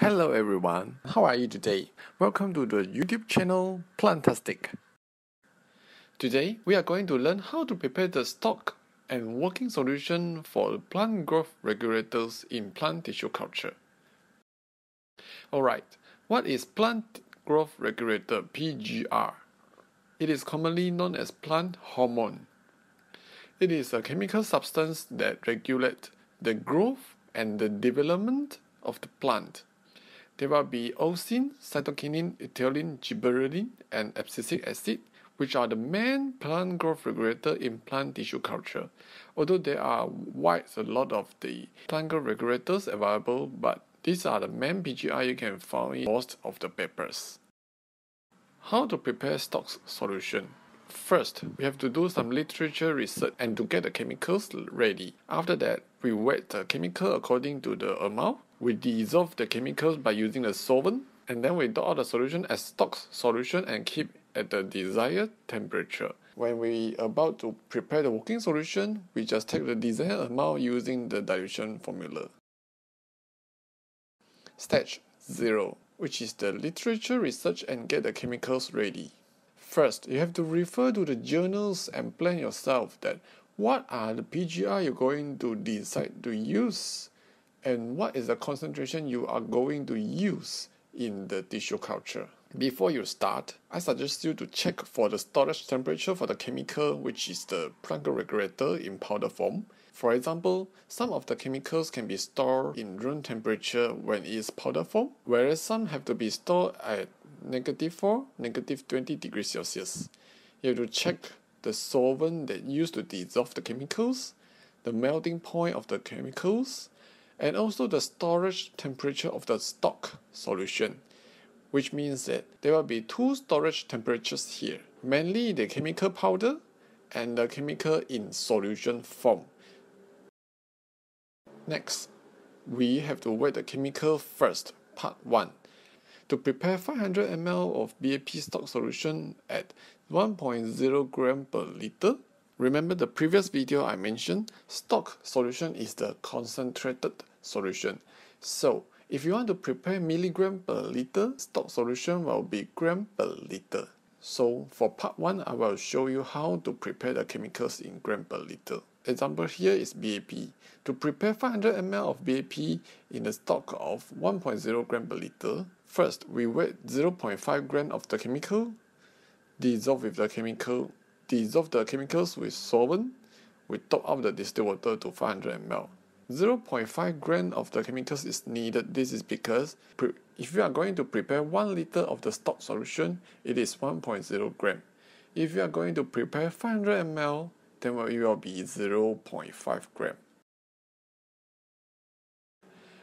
Hello everyone, how are you today? Welcome to the YouTube channel Plantastic. Today we are going to learn how to prepare the stock and working solution for plant growth regulators in plant tissue culture. Alright, what is plant growth regulator PGR? It is commonly known as plant hormone. It is a chemical substance that regulates the growth and the development of the plant. There will be auxin, cytokinin, ethylene, gibberellin, and abscisic acid, which are the main plant growth regulator in plant tissue culture. Although there are wide a lot of the plant growth regulators available, but these are the main PGR you can find in most of the papers. How to prepare stocks solution? First, we have to do some literature research and to get the chemicals ready. After that, we weight the chemical according to the amount. We dissolve the chemicals by using a solvent and then we out the solution as stocks solution and keep at the desired temperature. When we about to prepare the working solution, we just take the desired amount using the dilution formula. Stage 0, which is the literature research and get the chemicals ready. First, you have to refer to the journals and plan yourself that what are the PGR you're going to decide to use and what is the concentration you are going to use in the tissue culture. Before you start, I suggest you to check for the storage temperature for the chemical which is the plant regulator in powder form. For example, some of the chemicals can be stored in room temperature when it is powder form, whereas some have to be stored at negative 4, negative 20 degrees Celsius. You have to check the solvent that used to dissolve the chemicals, the melting point of the chemicals, and also the storage temperature of the stock solution, which means that there will be two storage temperatures here, mainly the chemical powder and the chemical in solution form. Next, we have to weigh the chemical first, part 1 to prepare 500 ml of BAP stock solution at 1.0 gram per liter. Remember the previous video I mentioned, stock solution is the concentrated solution. So if you want to prepare milligram per liter, stock solution will be gram per liter. So for part 1, I will show you how to prepare the chemicals in gram per liter. Example here is BAP. To prepare 500 ml of BAP in a stock of 1.0 gram per liter, First, we weigh 0.5 gram of the chemical, dissolve with the chemical, dissolve the chemicals with solvent, we top up the distilled water to 500 ml. 0.5 gram of the chemicals is needed. This is because if you are going to prepare 1 liter of the stock solution, it is 1.0 gram. If you are going to prepare 500 ml, then it will be 0.5 gram.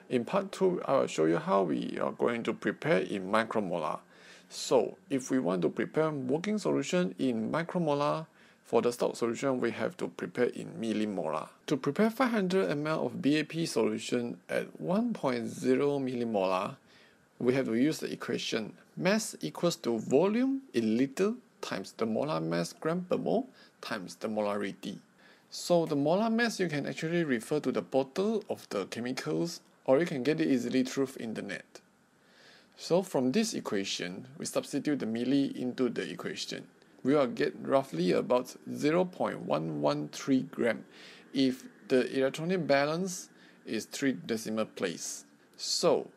In part 2, I will show you how we are going to prepare in micromolar. So, if we want to prepare working solution in micromolar, for the stock solution, we have to prepare in millimolar. To prepare 500 ml of BAP solution at 1.0 millimolar, we have to use the equation mass equals to volume in liter times the molar mass gram per mole times the molarity. So the molar mass you can actually refer to the bottle of the chemicals or you can get it easily through the internet. So from this equation, we substitute the milli into the equation. We will get roughly about 0.113 gram if the electronic balance is 3 decimal place. So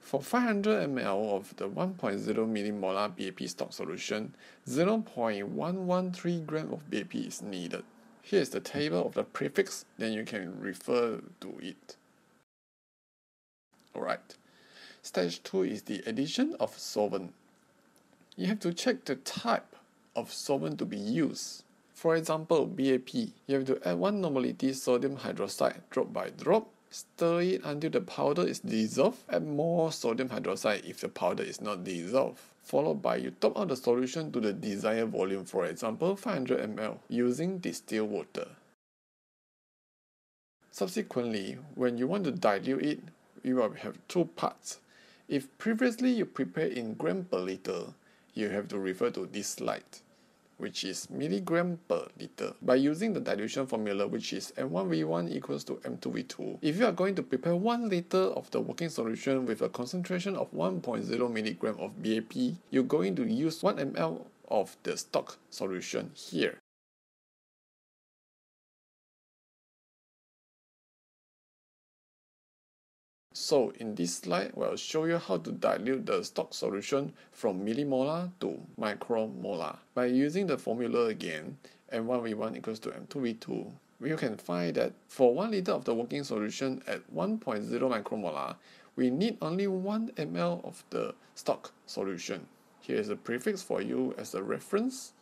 for 500 ml of the 1.0 millimolar BAP stock solution, 0.113 gram of BAP is needed. Here is the table of the prefix, then you can refer to it. Alright. Stage 2 is the addition of solvent. You have to check the type of solvent to be used. For example, BAP, you have to add 1 normality sodium hydroxide drop by drop, stir it until the powder is dissolved, add more sodium hydroxide if the powder is not dissolved, followed by you top out the solution to the desired volume, for example 500 ml, using distilled water. Subsequently, when you want to dilute it, you will have two parts. If previously you prepare in gram per liter, you have to refer to this slide. which is milligram per liter. By using the dilution formula, which is M1V1 equals to M2V2, if you are going to prepare 1 liter of the working solution with a concentration of 1.0 milligram of BAP, you're going to use 1 ml of the stock solution here. So in this slide, we'll show you how to dilute the stock solution from millimolar to micromolar. By using the formula again, M1V1 equals to M2V2, we can find that for 1 liter of the working solution at 1.0 micromolar, we need only 1 ml of the stock solution. Here is a prefix for you as a reference.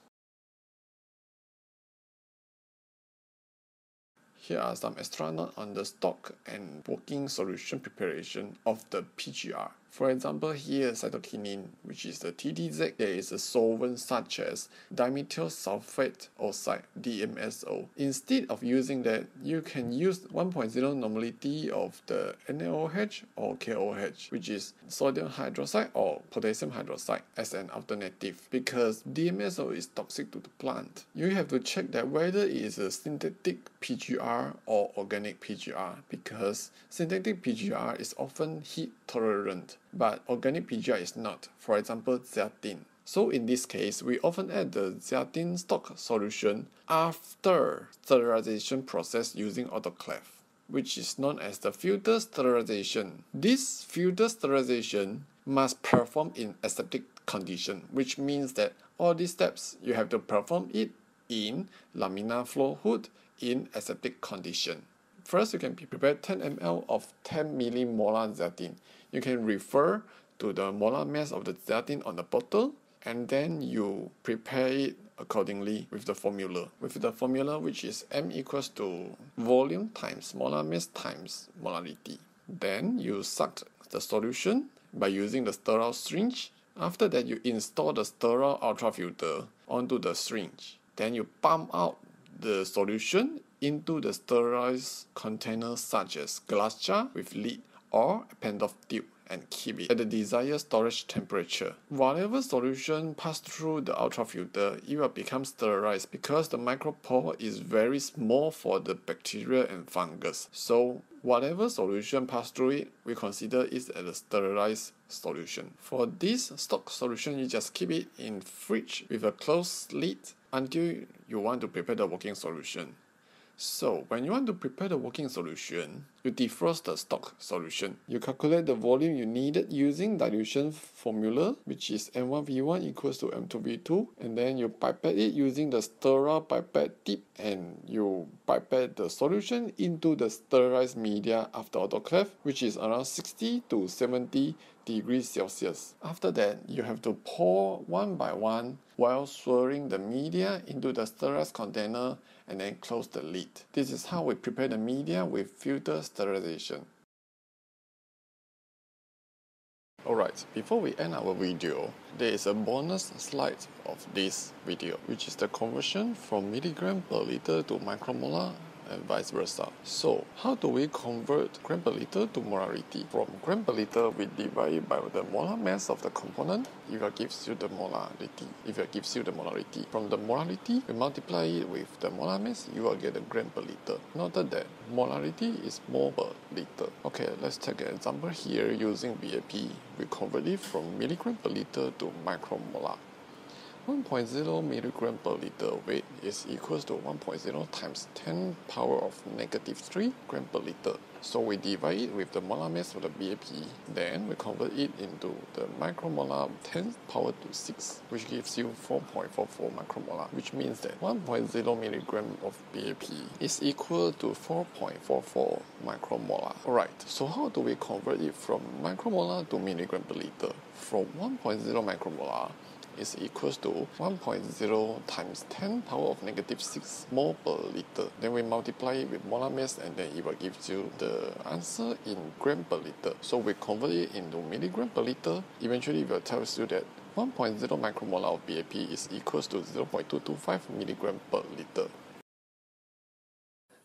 Here are some extra notes on the stock and working solution preparation of the PGR. For example, here cytokinin, which is the TDZ, there is a solvent such as dimethyl sulfate oxide, DMSO. Instead of using that, you can use 1.0 normality of the NaOH or KOH, which is sodium hydroxide or potassium hydroxide as an alternative because DMSO is toxic to the plant. You have to check that whether it is a synthetic PGR or organic PGR because synthetic PGR is often heat tolerant but organic PGR is not, for example zeatin. So in this case, we often add the zeatin stock solution after sterilization process using autoclave, which is known as the filter sterilization. This filter sterilization must perform in aseptic condition, which means that all these steps you have to perform it in laminar flow hood in aseptic condition. First, you can prepare 10 ml of 10 millimolar zeatin you can refer to the molar mass of the zeatin on the bottle and then you prepare it accordingly with the formula. With the formula which is M equals to volume times molar mass times molarity. Then you suck the solution by using the sterile syringe. After that you install the sterile ultrafilter onto the syringe. Then you pump out the solution into the sterilized container such as glass jar with lid or Eppendorf tube and keep it at the desired storage temperature. Whatever solution pass through the ultrafilter, it will become sterilized because the micropore is very small for the bacteria and fungus. So whatever solution pass through it, we consider it as a sterilized solution. For this stock solution, you just keep it in fridge with a closed lid until you want to prepare the working solution. So when you want to prepare the working solution, you defrost the stock solution. You calculate the volume you needed using dilution formula, which is M1V1 equals to M2V2, and then you pipette it using the sterile pipette tip, and you pipette the solution into the sterilized media after autoclave, which is around 60 to 70 degrees Celsius. After that, you have to pour one by one while swirling the media into the sterilized container and then close the lid. This is how we prepare the media with filter sterilization. Alright, before we end our video, there is a bonus slide of this video, which is the conversion from milligram per liter to micromolar and vice versa. So how do we convert gram per liter to molarity? From gram per liter, we divide by the molar mass of the component. If it gives you the molarity, if it gives you the molarity. From the molarity, we multiply it with the molar mass, you will get a gram per liter. Note that molarity is mole per liter. Okay, let's take an example here using BAP. We convert it from milligram per liter to micromolar. 1.0 milligram per liter weight is equals to 1.0 times 10 power of negative 3 gram per liter. So we divide it with the molar mass of the BAP, then we convert it into the micromolar 10 power to 6, which gives you 4.44 micromolar, which means that 1.0 milligram of BAP is equal to 4.44 micromolar. Alright, so how do we convert it from micromolar to milligram per liter? From 1.0 micromolar, is equals to 1.0 times 10 power of negative 6 mole per liter. Then we multiply it with molar mass and then it will give you the answer in gram per liter. So we convert it into milligram per liter. Eventually it will tell you that 1.0 micromolar of BAP is equals to 0.225 milligram per liter.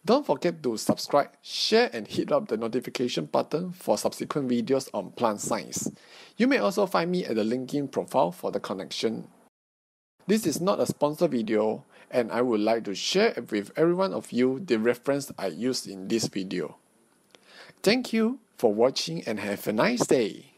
Don't forget to subscribe, share and hit up the notification button for subsequent videos on plant science. You may also find me at the LinkedIn profile for the connection. This is not a sponsored video and I would like to share with every one of you the reference I used in this video. Thank you for watching and have a nice day.